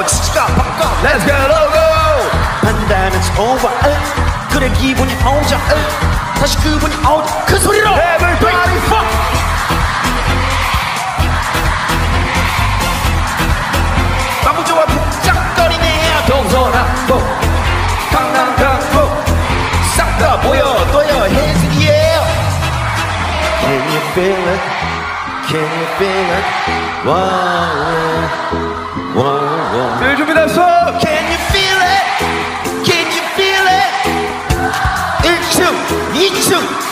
바꿔 지지가 바꿔 Let's get logo 한다면 좋아 그래 기분이 오자 다시 그분이 오자 그 소리로 Everybody fuck 좋아 북적거리네 동서남북 강남 강북 싹 다 모여둬요 air Can you feel it? Can you feel it? Wow Oh, can you feel it? Can you feel it? It's you, it's you.